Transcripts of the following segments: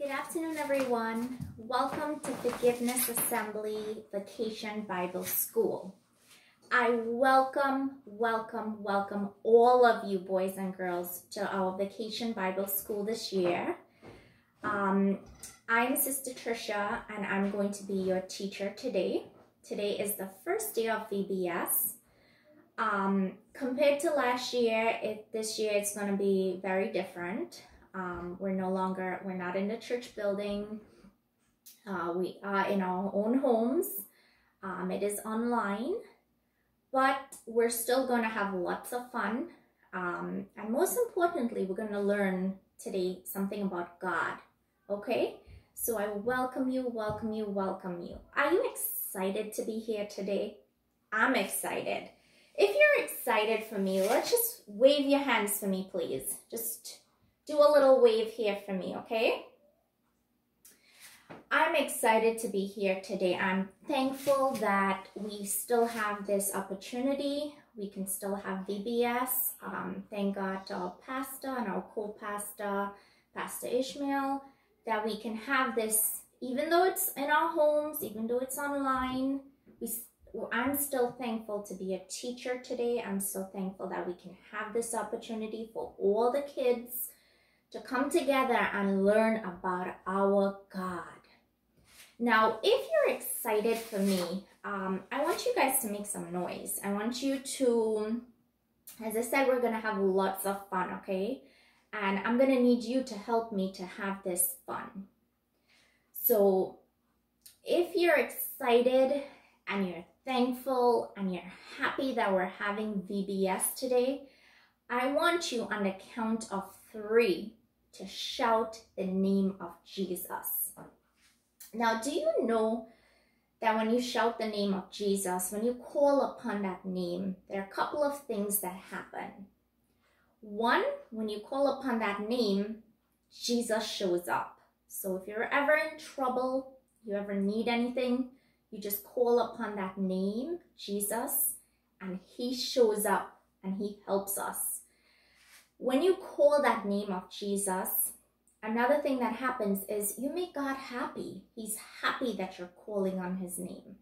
Good afternoon, everyone. Welcome to Forgiveness Assembly Vacation Bible School. I welcome, welcome, welcome all of you boys and girls to our Vacation Bible School this year. Um, I'm Sister Tricia, and I'm going to be your teacher today. Today is the first day of VBS. Um, compared to last year, it, this year it's going to be very different. Um, we're no longer, we're not in the church building. Uh, we are in our own homes. Um, it is online, but we're still going to have lots of fun. Um, and most importantly, we're going to learn today something about God. Okay? So I welcome you, welcome you, welcome you. Are you excited to be here today? I'm excited. If you're excited for me, let's just wave your hands for me, please. Just do a little wave here for me, okay? I'm excited to be here today. I'm thankful that we still have this opportunity. We can still have VBS. Um, thank God to our pastor and our co-pastor, Pastor Ishmael, that we can have this, even though it's in our homes, even though it's online, we I'm still thankful to be a teacher today. I'm so thankful that we can have this opportunity for all the kids to come together and learn about our God. Now, if you're excited for me, um, I want you guys to make some noise. I want you to, as I said, we're going to have lots of fun, okay? And I'm going to need you to help me to have this fun. So, if you're excited and you're thankful and you're happy that we're having VBS today, I want you on the count of three to shout the name of Jesus. Now, do you know that when you shout the name of Jesus, when you call upon that name, there are a couple of things that happen. One, when you call upon that name, Jesus shows up. So if you're ever in trouble, you ever need anything, you just call upon that name, Jesus, and he shows up and he helps us. When you call that name of Jesus, another thing that happens is you make God happy. He's happy that you're calling on his name.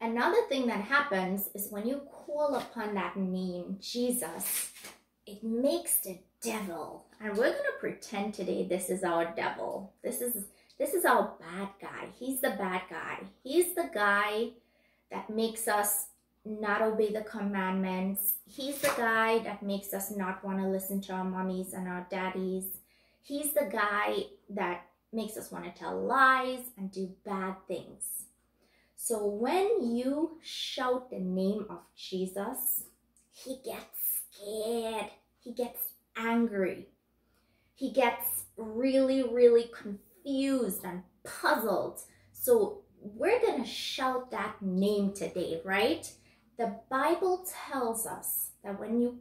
Another thing that happens is when you call upon that name, Jesus, it makes the devil, and we're going to pretend today this is our devil. This is this is our bad guy. He's the bad guy. He's the guy that makes us not obey the commandments. He's the guy that makes us not want to listen to our mommies and our daddies. He's the guy that makes us want to tell lies and do bad things. So when you shout the name of Jesus, he gets scared. He gets angry. He gets really, really confused and puzzled. So we're going to shout that name today, right? The Bible tells us that when you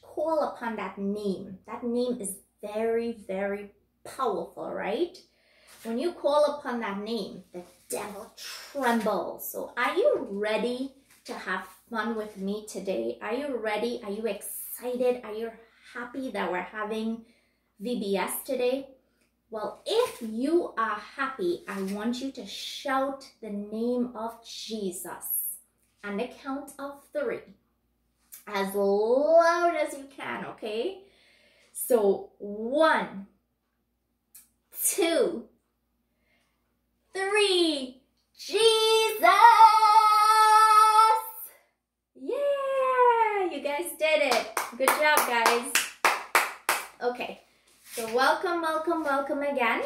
call upon that name, that name is very, very powerful, right? When you call upon that name, the devil trembles. So are you ready to have fun with me today? Are you ready? Are you excited? Are you happy that we're having VBS today? Well, if you are happy, I want you to shout the name of Jesus and the count of three as loud as you can, okay? So, one, two, three, Jesus! Yeah, you guys did it. Good job, guys. Okay. So welcome, welcome, welcome again.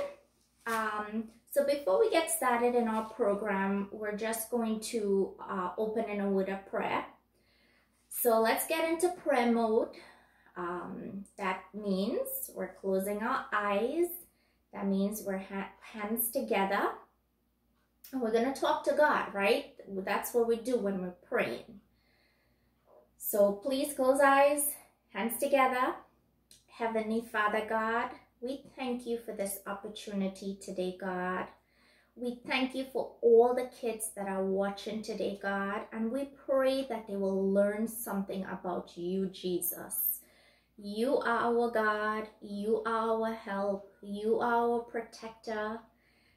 Um, so before we get started in our program, we're just going to uh, open in a word of prayer. So let's get into prayer mode. Um, that means we're closing our eyes. That means we're ha hands together. And we're going to talk to God, right? That's what we do when we're praying. So please close eyes, hands together. Heavenly Father God, we thank you for this opportunity today, God. We thank you for all the kids that are watching today, God, and we pray that they will learn something about you, Jesus. You are our God. You are our help. You are our protector.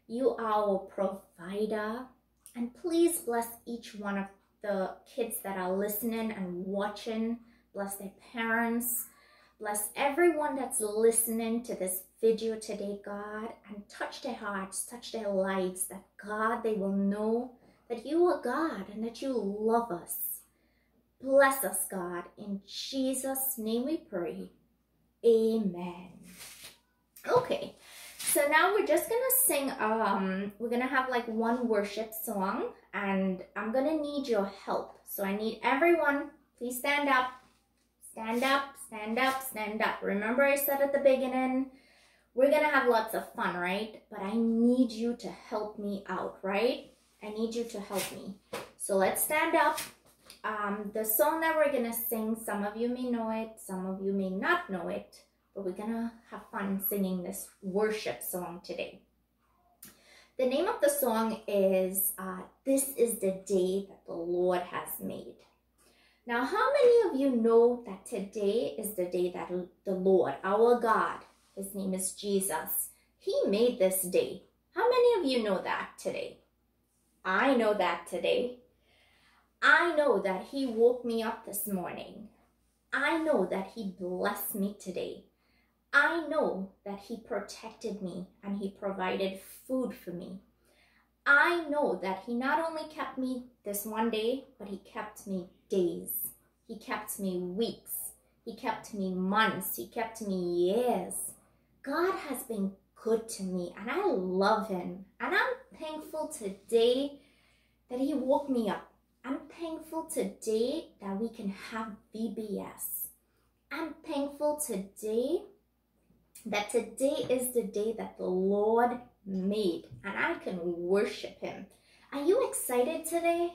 You are our provider. And please bless each one of the kids that are listening and watching. Bless their parents. Bless everyone that's listening to this video today, God, and touch their hearts, touch their lives, that God, they will know that you are God and that you love us. Bless us, God. In Jesus' name we pray. Amen. Okay, so now we're just gonna sing, um, we're gonna have like one worship song and I'm gonna need your help. So I need everyone, please stand up, stand up, stand up, stand up. Remember I said at the beginning, we're gonna have lots of fun, right? But I need you to help me out, right? I need you to help me. So let's stand up. Um, the song that we're gonna sing, some of you may know it, some of you may not know it, but we're gonna have fun singing this worship song today. The name of the song is uh, This is the Day That the Lord Has Made. Now, how many of you know that today is the day that the Lord, our God, his name is Jesus, he made this day? How many of you know that today? I know that today. I know that he woke me up this morning. I know that he blessed me today. I know that he protected me and he provided food for me. I know that he not only kept me this one day, but he kept me days. He kept me weeks. He kept me months. He kept me years. God has been good to me and I love him. And I'm thankful today that he woke me up. I'm thankful today that we can have VBS. I'm thankful today that today is the day that the Lord made and I can worship him. Are you excited today?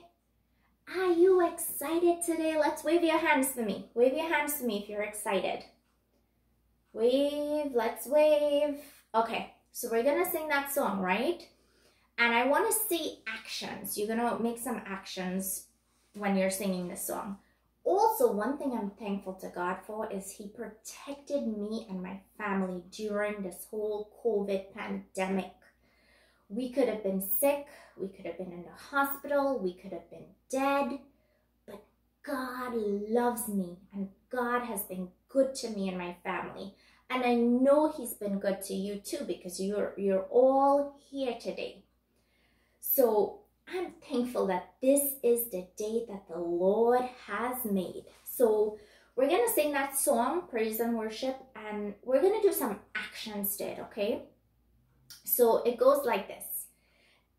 Are you excited today? Let's wave your hands for me. Wave your hands for me if you're excited. Wave, let's wave. Okay, so we're gonna sing that song, right? And I wanna see actions. You're gonna make some actions when you're singing this song. Also, one thing I'm thankful to God for is He protected me and my family during this whole COVID pandemic. We could have been sick, we could have been in the hospital, we could have been dead, but God loves me and God has been good to me and my family. And I know he's been good to you too because you're you're all here today. So I'm thankful that this is the day that the Lord has made. So we're going to sing that song, praise and worship, and we're going to do some actions to it, okay? So it goes like this.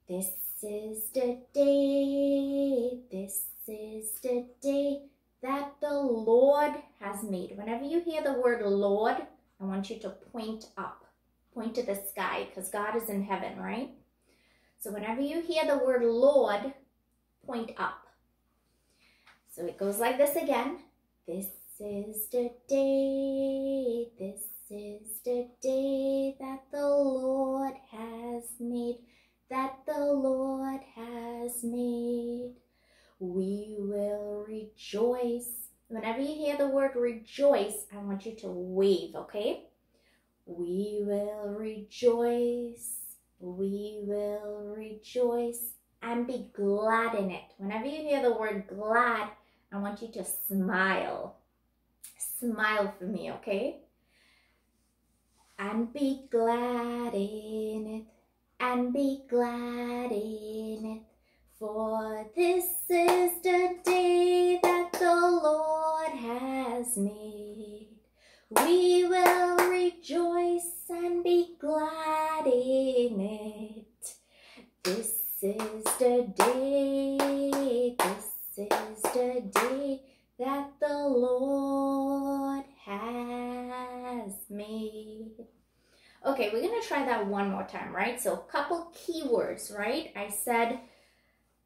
This is the day, this is the day that the Lord has made. Whenever you hear the word Lord, I want you to point up, point to the sky, because God is in heaven, right? So whenever you hear the word Lord, point up. So it goes like this again. This is the day, this is the day that the Lord has made, that the Lord has made. We will rejoice. Whenever you hear the word rejoice, I want you to wave, okay? We will rejoice we will rejoice and be glad in it. Whenever you hear the word glad, I want you to smile. Smile for me, okay? And be glad in it, and be glad in it. For this is the day that the Lord has made. We will rejoice try that one more time, right? So a couple keywords, right? I said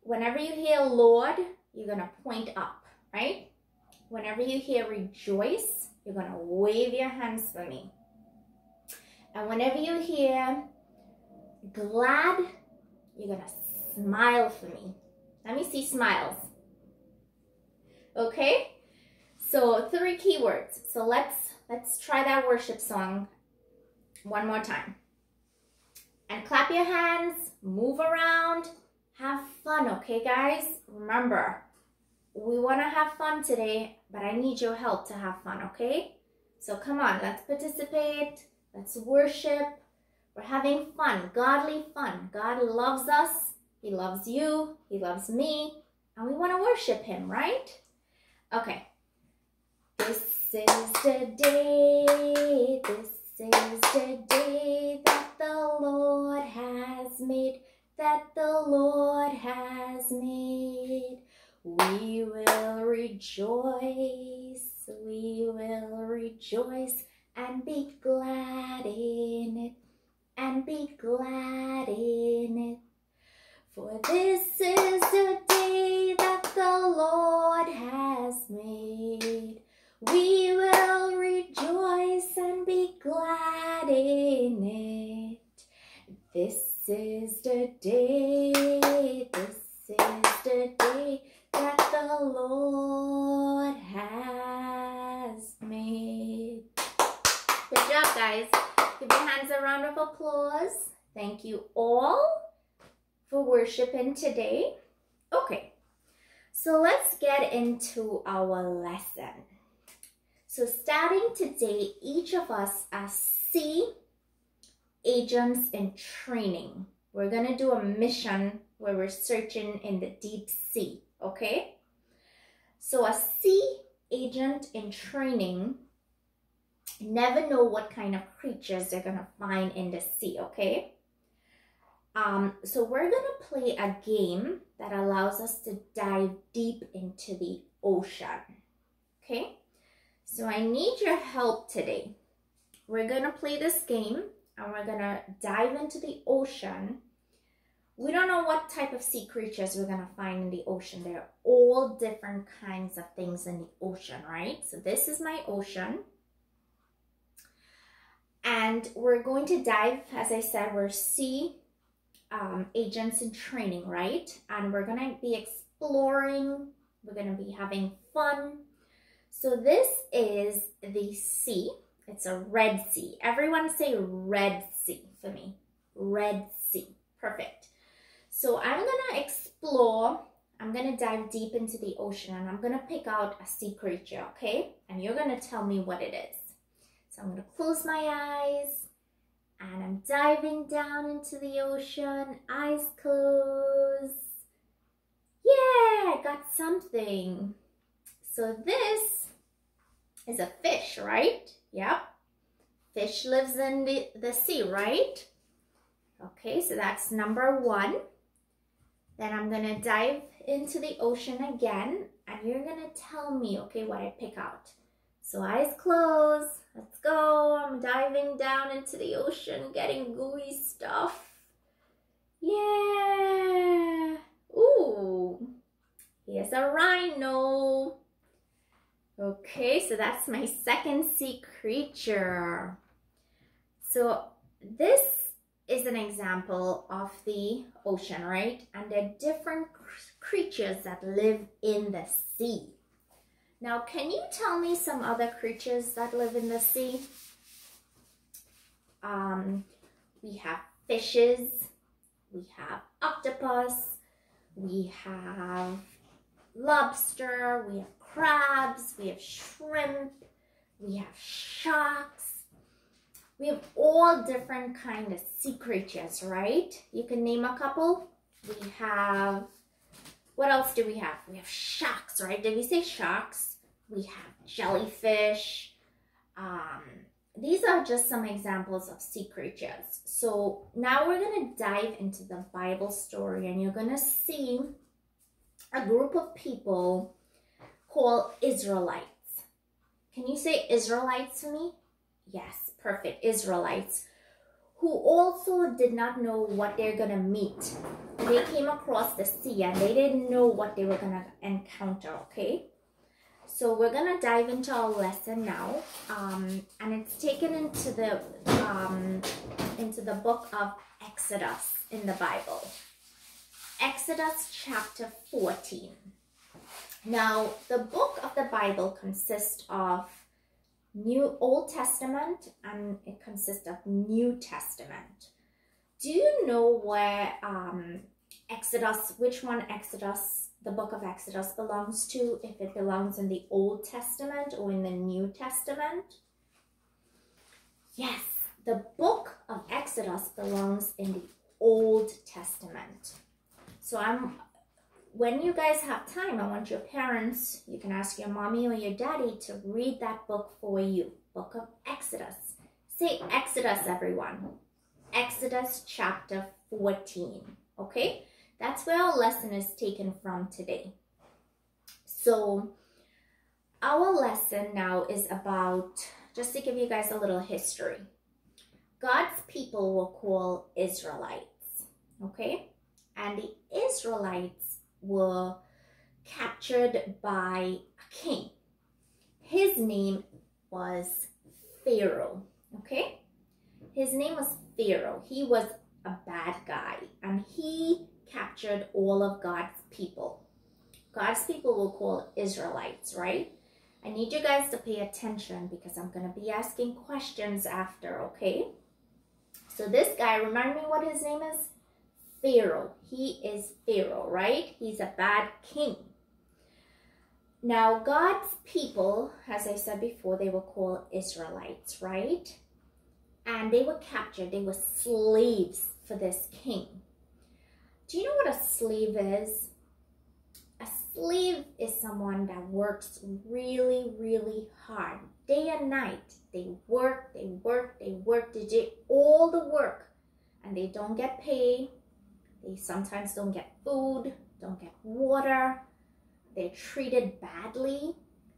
whenever you hear Lord, you're going to point up, right? Whenever you hear rejoice, you're going to wave your hands for me. And whenever you hear glad, you're going to smile for me. Let me see smiles. Okay? So three keywords. So let's let's try that worship song one more time. And clap your hands, move around, have fun, okay, guys? Remember, we want to have fun today, but I need your help to have fun, okay? So come on, let's participate, let's worship. We're having fun, godly fun. God loves us, He loves you, He loves me, and we want to worship Him, right? Okay. This is the day, this is the day that the Lord has made, that the Lord has made. We will rejoice, we will rejoice and be glad in it, and be glad in it. For this is the day that the Lord has made. We will rejoice and be glad in it. This is the day, this is the day that the Lord has made. Good job, guys. Give your hands a round of applause. Thank you all for worshiping today. Okay, so let's get into our lesson. So starting today, each of us are sea agents in training. We're to do a mission where we're searching in the deep sea, okay? So a sea agent in training never know what kind of creatures they're to find in the sea, okay? Um, so we're to play a game that allows us to dive deep into the ocean, okay? So I need your help today. We're to play this game and we're to dive into the ocean. We don't know what type of sea creatures we're to find in the ocean. There are all different kinds of things in the ocean, right? So this is my ocean. And we're going to dive, as I said, we're sea um, agents in training, right? And we're going to be exploring, we're going to be having fun, so this is the sea. It's a red sea. Everyone say red sea for me. Red sea. Perfect. So I'm going to explore. I'm going to dive deep into the ocean and I'm going to pick out a sea creature, okay? And you're going to tell me what it is. So I'm going to close my eyes and I'm diving down into the ocean. Eyes closed. Yeah, I got something. So this is a fish, right? Yep. Fish lives in the, the sea, right? Okay, so that's number one. Then I'm to dive into the ocean again and you're to tell me, okay, what I pick out. So eyes closed. Let's go. I'm diving down into the ocean, getting gooey stuff. Yeah. Ooh. Here's a rhino. Okay, so that's my second sea creature. So this is an example of the ocean, right? And there are different creatures that live in the sea. Now, can you tell me some other creatures that live in the sea? Um, we have fishes, we have octopus, we have lobster, we have crabs, we have shrimp, we have sharks. We have all different kind of sea creatures, right? You can name a couple. We have, what else do we have? We have sharks, right? Did we say sharks? We have jellyfish. Um, these are just some examples of sea creatures. So now we're going to dive into the Bible story and you're going to see a group of people called Israelites. Can you say Israelites to me? Yes, perfect. Israelites who also did not know what they're going to meet. They came across the sea and they didn't know what they were going to encounter, okay? So we're going to dive into our lesson now. Um, and it's taken into the, um, into the book of Exodus in the Bible. Exodus chapter 14. Now, the book of the Bible consists of New Old Testament and it consists of New Testament. Do you know where um, Exodus, which one Exodus, the book of Exodus belongs to? If it belongs in the Old Testament or in the New Testament? Yes, the book of Exodus belongs in the Old Testament. So I'm when you guys have time, I want your parents, you can ask your mommy or your daddy to read that book for you. Book of Exodus. Say Exodus, everyone. Exodus chapter 14. Okay? That's where our lesson is taken from today. So, our lesson now is about, just to give you guys a little history. God's people were called Israelites. Okay? And the Israelites were captured by a king. His name was Pharaoh. Okay? His name was Pharaoh. He was a bad guy and he captured all of God's people. God's people were called Israelites, right? I need you guys to pay attention because I'm going to be asking questions after, okay? So this guy, remind me what his name is? Pharaoh. He is Pharaoh, right? He's a bad king. Now, God's people, as I said before, they were called Israelites, right? And they were captured. They were slaves for this king. Do you know what a slave is? A slave is someone that works really, really hard. Day and night. They work, they work, they work. They do all the work. And they don't get paid they sometimes don't get food, don't get water. They're treated badly.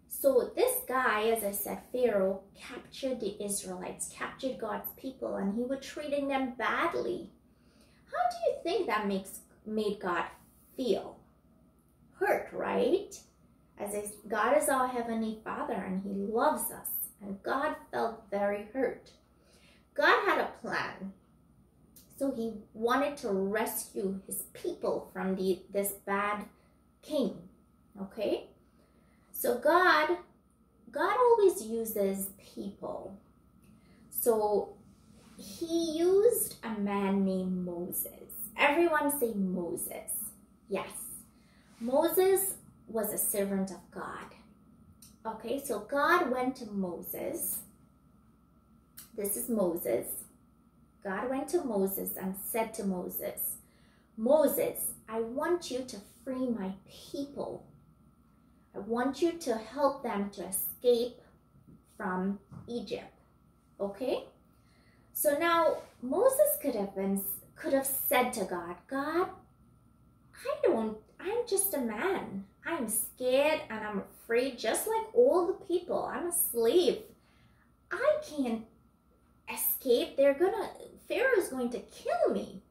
So this guy, as I said, Pharaoh, captured the Israelites, captured God's people, and he was treating them badly. How do you think that makes made God feel? Hurt, right? As I, God is our heavenly Father, and He loves us, and God felt very hurt. God had a plan. So he wanted to rescue his people from the, this bad king. Okay? So God, God always uses people. So he used a man named Moses. Everyone say Moses. Yes. Moses was a servant of God. Okay, so God went to Moses. This is Moses. God went to Moses and said to Moses, Moses, I want you to free my people. I want you to help them to escape from Egypt. Okay? So now Moses could have been could have said to God, God, I don't I'm just a man. I'm scared and I'm afraid just like all the people. I'm a slave. I can't escape. They're gonna Pharaoh is going to kill me.